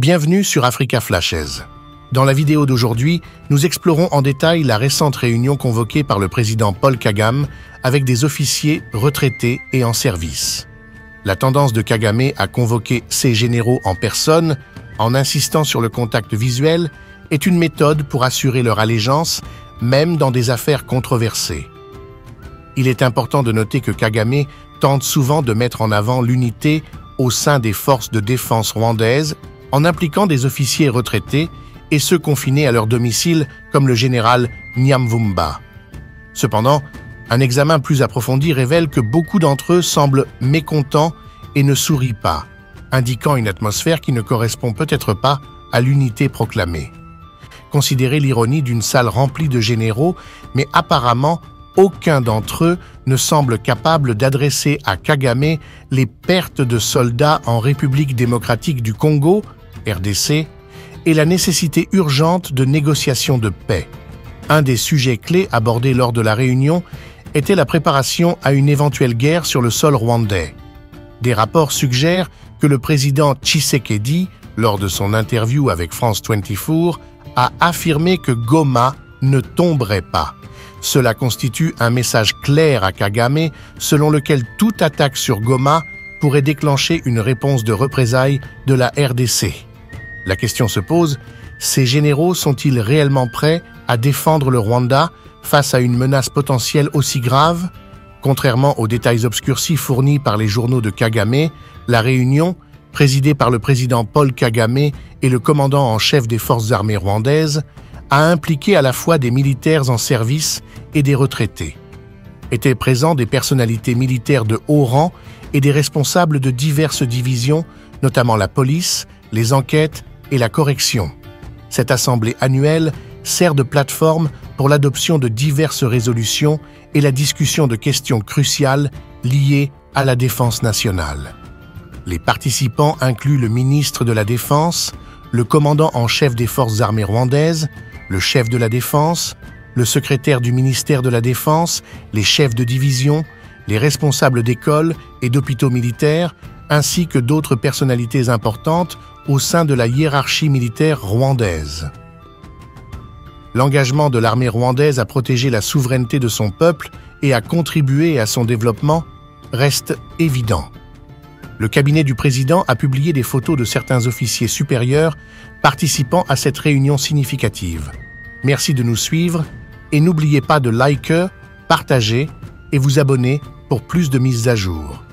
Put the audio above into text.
Bienvenue sur Africa Flashes. Dans la vidéo d'aujourd'hui, nous explorons en détail la récente réunion convoquée par le président Paul Kagame avec des officiers retraités et en service. La tendance de Kagame à convoquer ses généraux en personne, en insistant sur le contact visuel, est une méthode pour assurer leur allégeance, même dans des affaires controversées. Il est important de noter que Kagame tente souvent de mettre en avant l'unité au sein des forces de défense rwandaises en impliquant des officiers retraités et ceux confinés à leur domicile comme le général Nyamvumba. Cependant, un examen plus approfondi révèle que beaucoup d'entre eux semblent mécontents et ne sourient pas, indiquant une atmosphère qui ne correspond peut-être pas à l'unité proclamée. Considérez l'ironie d'une salle remplie de généraux, mais apparemment aucun d'entre eux ne semble capable d'adresser à Kagame les pertes de soldats en République démocratique du Congo, RDC, et la nécessité urgente de négociations de paix. Un des sujets clés abordés lors de la réunion était la préparation à une éventuelle guerre sur le sol rwandais. Des rapports suggèrent que le président Tshisekedi, lors de son interview avec France 24, a affirmé que Goma ne tomberait pas. Cela constitue un message clair à Kagame selon lequel toute attaque sur Goma pourrait déclencher une réponse de représailles de la RDC. La question se pose, ces généraux sont-ils réellement prêts à défendre le Rwanda face à une menace potentielle aussi grave? Contrairement aux détails obscurcis fournis par les journaux de Kagame, la réunion, présidée par le président Paul Kagame et le commandant en chef des forces armées rwandaises, a impliqué à la fois des militaires en service et des retraités. Étaient présents des personnalités militaires de haut rang et des responsables de diverses divisions, notamment la police, les enquêtes et la correction. Cette assemblée annuelle sert de plateforme pour l'adoption de diverses résolutions et la discussion de questions cruciales liées à la défense nationale. Les participants incluent le ministre de la Défense, le commandant en chef des forces armées rwandaises, le chef de la Défense, le secrétaire du ministère de la Défense, les chefs de division, les responsables d'écoles et d'hôpitaux militaires, ainsi que d'autres personnalités importantes au sein de la hiérarchie militaire rwandaise. L'engagement de l'armée rwandaise à protéger la souveraineté de son peuple et à contribuer à son développement reste évident. Le cabinet du président a publié des photos de certains officiers supérieurs participant à cette réunion significative. Merci de nous suivre et n'oubliez pas de liker, partager et vous abonner pour plus de mises à jour.